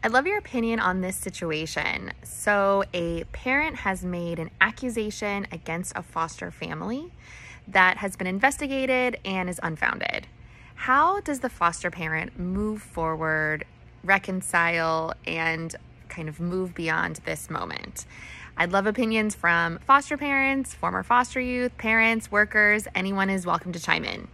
I'd love your opinion on this situation. So, a parent has made an accusation against a foster family that has been investigated and is unfounded. How does the foster parent move forward, reconcile, and kind of move beyond this moment? I'd love opinions from foster parents, former foster youth, parents, workers, anyone is welcome to chime in.